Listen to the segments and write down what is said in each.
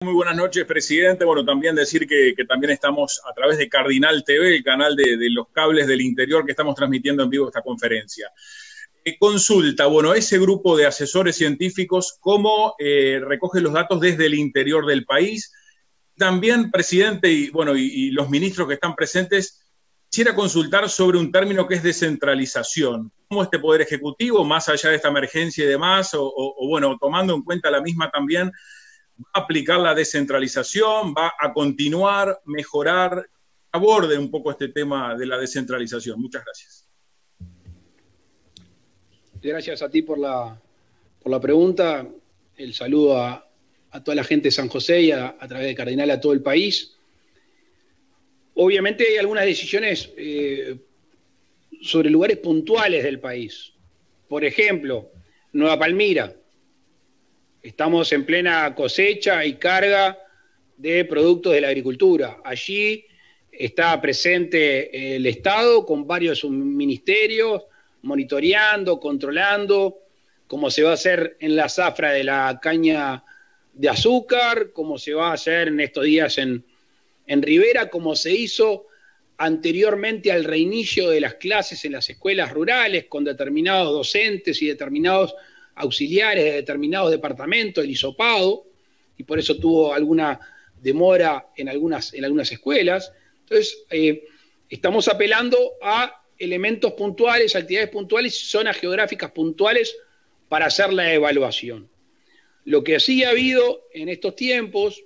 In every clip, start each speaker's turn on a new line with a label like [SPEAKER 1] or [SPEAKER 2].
[SPEAKER 1] Muy buenas noches, presidente. Bueno, también decir que, también estamos a través de Cardinal TV, el canal de, los cables del interior que estamos transmitiendo en vivo esta conferencia. Eh, consulta, bueno, ese grupo de asesores científicos, ¿cómo eh, recoge los datos desde el interior del país? También, presidente, y bueno, y, los ministros que están presentes, quisiera consultar sobre un término que es descentralización. ¿Cómo este Poder Ejecutivo, más allá de esta emergencia y demás, o bueno, tomando en cuenta la misma también, va a aplicar la descentralización, va a continuar, mejorar. Aborde un poco este tema de la descentralización. Muchas gracias.
[SPEAKER 2] Gracias a ti por la, por la pregunta. El saludo a, toda la gente de San José y a, través de Cardinal a todo el país. Obviamente hay algunas decisiones eh, sobre lugares puntuales del país. Por ejemplo, Nueva Palmira, Estamos en plena cosecha y carga de productos de la agricultura. Allí está presente el Estado con varios ministerios, monitoreando, controlando cómo se va a hacer en la zafra de la caña de azúcar, cómo se va a hacer en estos días en, en Rivera, como se hizo anteriormente al reinicio de las clases en las escuelas rurales con determinados docentes y determinados auxiliares de determinados departamentos, el hisopado, y por eso tuvo alguna demora en algunas, en algunas escuelas. Entonces, eh, estamos apelando a elementos puntuales, actividades puntuales, zonas geográficas puntuales para hacer la evaluación. Lo que sí ha habido en estos tiempos,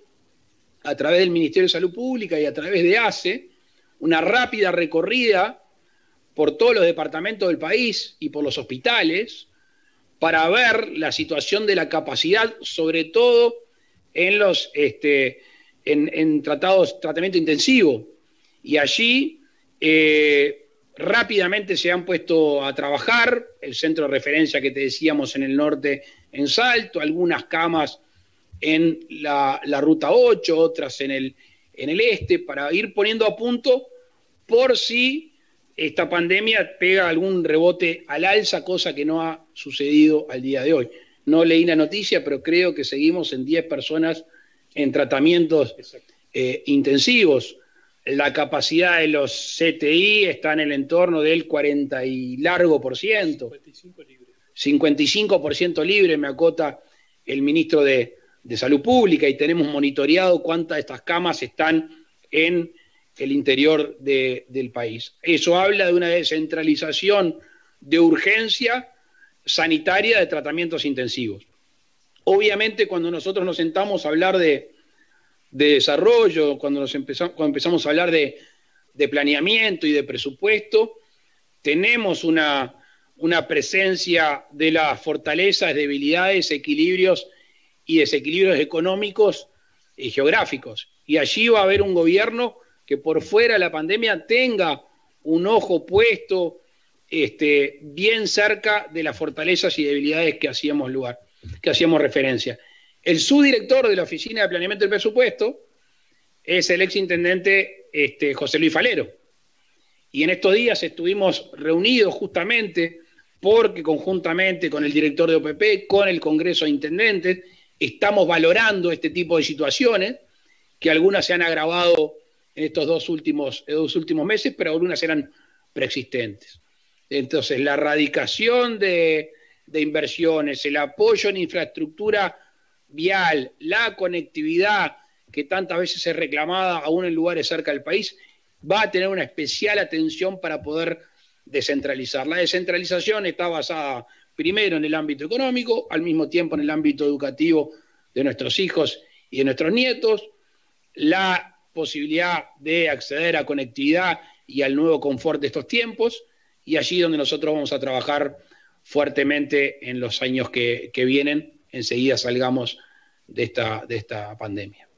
[SPEAKER 2] a través del Ministerio de Salud Pública y a través de ACE, una rápida recorrida por todos los departamentos del país y por los hospitales, para ver la situación de la capacidad, sobre todo en los este, en, tratados, tratamiento intensivo. Y allí eh, rápidamente se han puesto a trabajar, el centro de referencia que te decíamos en el norte en Salto, algunas camas en la, ruta 8, otras en el este, para ir poniendo a punto por si esta pandemia pega algún rebote al alza, cosa que no ha sucedido al día de hoy. No leí la noticia, pero creo que seguimos en 10 personas en tratamientos eh, intensivos. La capacidad de los CTI está en el entorno del 40 y largo por ciento. 55 libre. 55% libre, me acota el ministro de, de Salud Pública, y tenemos monitoreado cuántas de estas camas están en el interior del país. Eso habla de una descentralización de urgencia sanitaria de tratamientos intensivos. Obviamente cuando nosotros nos sentamos a hablar de, desarrollo, cuando, nos empezamos, cuando empezamos a hablar de, planeamiento y de presupuesto, tenemos una presencia de las fortalezas, debilidades, equilibrios y desequilibrios económicos y geográficos. Y allí va a haber un gobierno que por fuera la pandemia tenga un ojo puesto este, bien cerca de las fortalezas y debilidades que hacíamos lugar, que hacíamos referencia. El subdirector de la Oficina de Planeamiento del Presupuesto es el exintendente este, José Luis Falero. Y en estos días estuvimos reunidos justamente porque conjuntamente con el director de OPP, con el Congreso de Intendentes, estamos valorando este tipo de situaciones, que algunas se han agravado en estos dos últimos, dos últimos meses, pero algunas eran preexistentes. Entonces, la erradicación de, de inversiones, el apoyo en infraestructura vial, la conectividad que tantas veces es reclamada aún en lugares cerca del país, va a tener una especial atención para poder descentralizar. La descentralización está basada primero en el ámbito económico, al mismo tiempo en el ámbito educativo de nuestros hijos y de nuestros nietos. La posibilidad de acceder a conectividad y al nuevo confort de estos tiempos, y allí donde nosotros vamos a trabajar fuertemente en los años que, que vienen, enseguida salgamos de esta, de esta pandemia.